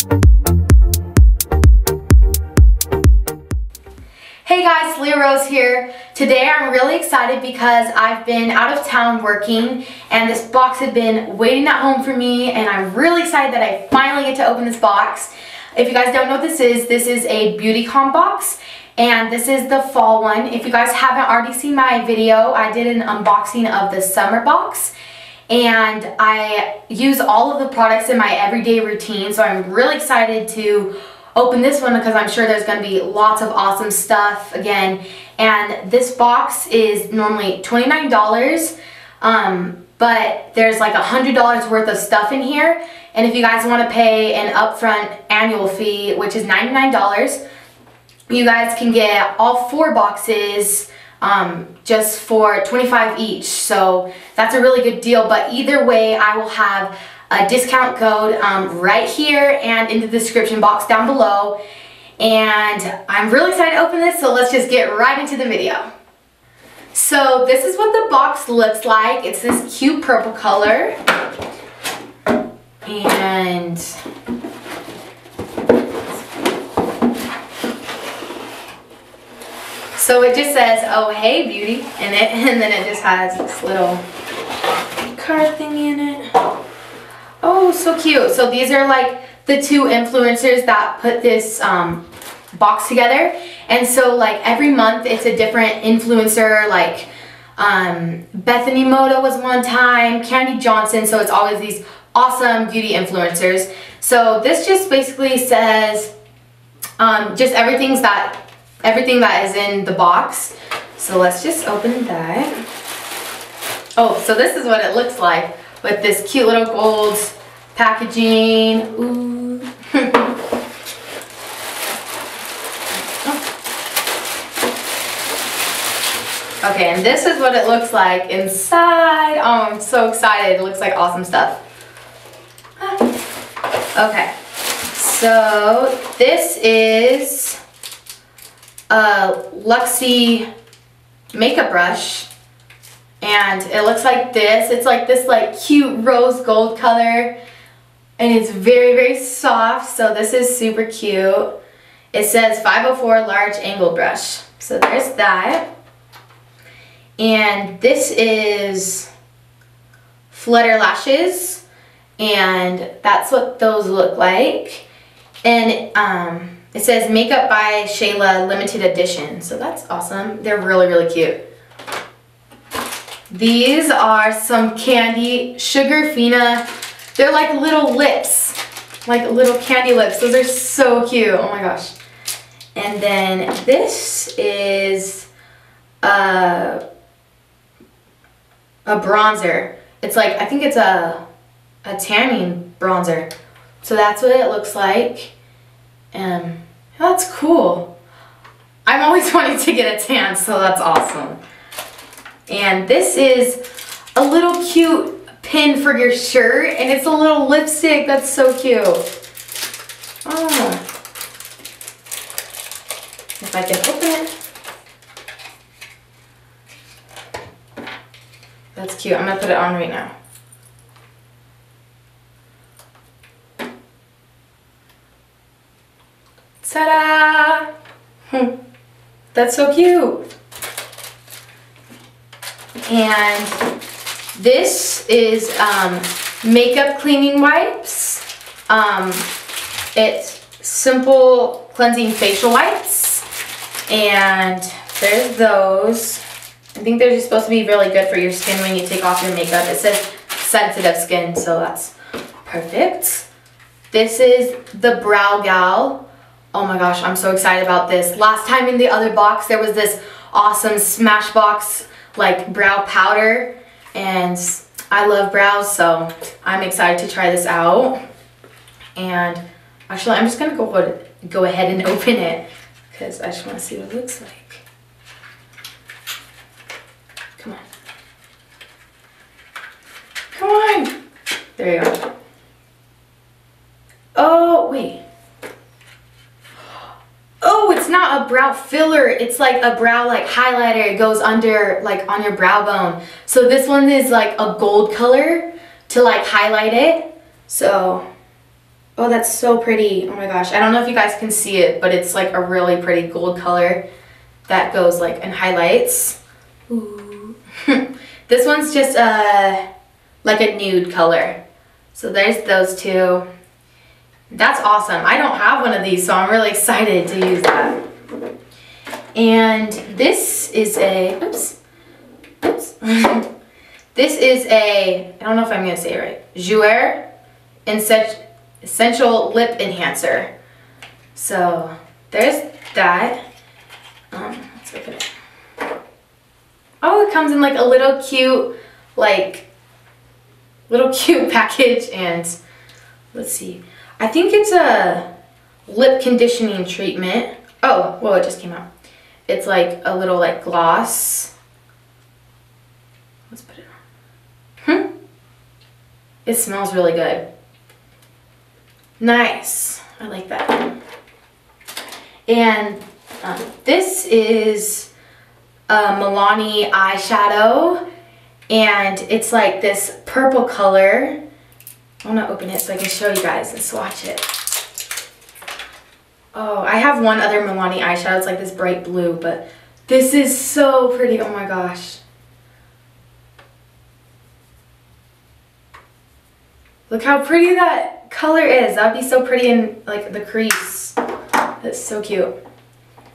Hey guys, Aaliyah Rose here. Today I'm really excited because I've been out of town working and this box had been waiting at home for me and I'm really excited that I finally get to open this box. If you guys don't know what this is, this is a Beautycon box and this is the fall one. If you guys haven't already seen my video, I did an unboxing of the summer box and I use all of the products in my everyday routine so I'm really excited to open this one because I'm sure there's going to be lots of awesome stuff again. And this box is normally $29, um, but there's like a $100 worth of stuff in here. And if you guys want to pay an upfront annual fee, which is $99, you guys can get all four boxes um, just for 25 each. So that's a really good deal. But either way, I will have a discount code um, right here and in the description box down below. And I'm really excited to open this, so let's just get right into the video. So this is what the box looks like. It's this cute purple color. And so it just says, oh hey beauty, and, it, and then it just has this little card thing in it. Oh, so cute. So these are like the two influencers that put this um, box together. And so like every month it's a different influencer like um, Bethany Mota was one time, Candy Johnson. So it's always these awesome beauty influencers. So this just basically says um, just everything's that everything that is in the box. So let's just open that. Oh, so this is what it looks like with this cute little gold packaging. Ooh. okay, and this is what it looks like inside. Oh, I'm so excited. It looks like awesome stuff. Ah. Okay, so this is a Luxie makeup brush and it looks like this. It's like this like cute rose gold color and it's very, very soft. So this is super cute. It says 504 large angle brush. So there's that. And this is Flutter Lashes. And that's what those look like. And um, it says Makeup by Shayla Limited Edition. So that's awesome. They're really, really cute. These are some candy Sugarfina. They're like little lips, like little candy lips. Those are so cute. Oh my gosh. And then this is a, a bronzer. It's like, I think it's a, a tanning bronzer. So that's what it looks like. And that's cool. I'm always wanting to get a tan, so that's awesome. And this is a little cute pin for your shirt and it's a little lipstick. That's so cute. Oh. If I can open it. That's cute. I'm to put it on right now. Ta-da! Hmm. That's so cute. And this is um, makeup cleaning wipes. Um, it's simple cleansing facial wipes. And there's those. I think they're just supposed to be really good for your skin when you take off your makeup. It says sensitive skin, so that's perfect. This is the Brow Gal. Oh my gosh, I'm so excited about this. Last time in the other box, there was this awesome Smashbox like brow powder. And I love brows so I'm excited to try this out. And actually I'm just gonna go go ahead and open it because I just want to see what it looks like. Come on. Come on! There you go oh wait not a filler. It's like a brow like highlighter. It goes under like on your brow bone. So this one is like a gold color to like highlight it. So, Oh, that's so pretty. Oh my gosh. I don't know if you guys can see it, but it's like a really pretty gold color that goes like in highlights. Ooh. this one's just uh, like a nude color. So there's those two. That's awesome. I don't have one of these, so I'm really excited to use that. And this is a, oops, oops. this is a, I don't know if I'm to say it right, Jouer Essential Lip Enhancer. So there's that. Um, let's open it. Oh, it comes in like a little cute, like, little cute package and let's see. I think it's a lip conditioning treatment. Oh, well, it just came out. It's like a little like gloss. Let's put it on. Hmm. It smells really good. Nice. I like that. And um, this is a Milani eyeshadow. And it's like this purple color. I want to open it so I can show you guys and swatch it. Oh, I have one other Milani eyeshadow. It's like this bright blue, but this is so pretty. Oh my gosh. Look how pretty that color is. That would be so pretty in like the crease. That's so cute.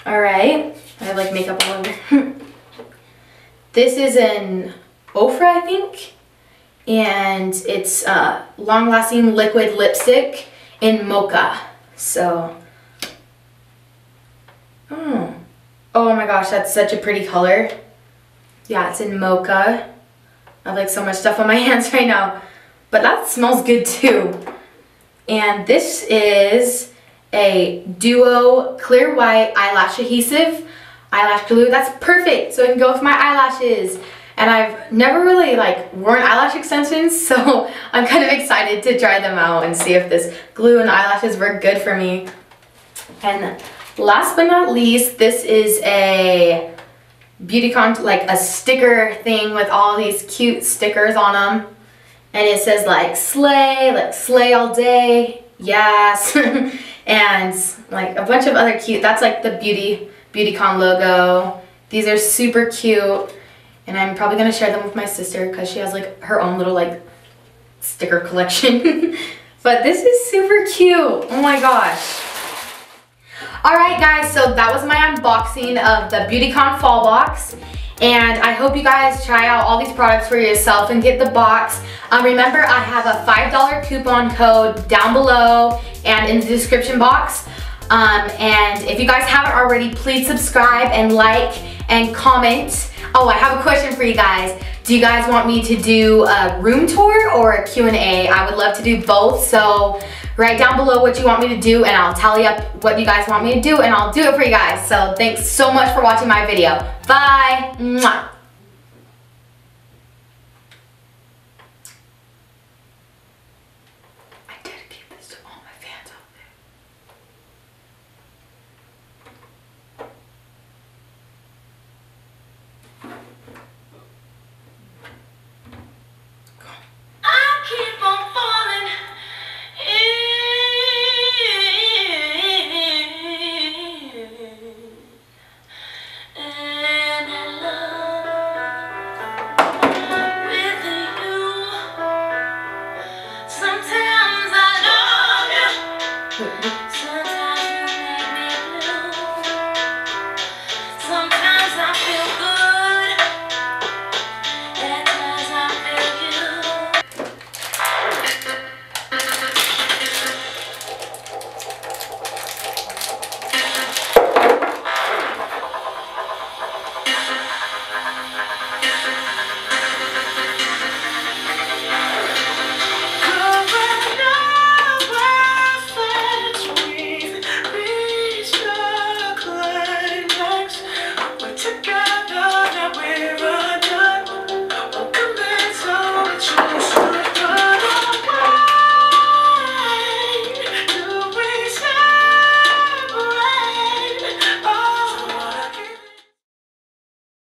All right. I have like makeup all over. this is an Ofra, I think. And it's uh, long-lasting liquid lipstick in mocha. So Oh. Oh my gosh, that's such a pretty color. Yeah, it's in mocha. I have like so much stuff on my hands right now. But that smells good too. And this is a Duo Clear White Eyelash Adhesive eyelash glue. That's perfect, so I can go with my eyelashes. And I've never really like worn eyelash extensions, so I'm kind of excited to try them out and see if this glue and eyelashes work good for me. And Last but not least, this is a Beautycon, like a sticker thing with all these cute stickers on them. And it says like slay, like slay all day, yes. and like a bunch of other cute, that's like the Beauty Beautycon logo. These are super cute. And I'm probably gonna share them with my sister because she has like her own little like sticker collection. but this is super cute. Oh my gosh. Alright guys, so that was my unboxing of the Beautycon Fall Box. And I hope you guys try out all these products for yourself and get the box. Um, remember, I have a $5 coupon code down below and in the description box. Um, and if you guys haven't already, please subscribe and like and comment. Oh, I have a question for you guys. Do you guys want me to do a room tour or a Q&A? I would love to do both, so Write down below what you want me to do and I'll tally up what you guys want me to do and I'll do it for you guys. So thanks so much for watching my video. Bye. Mwah. You.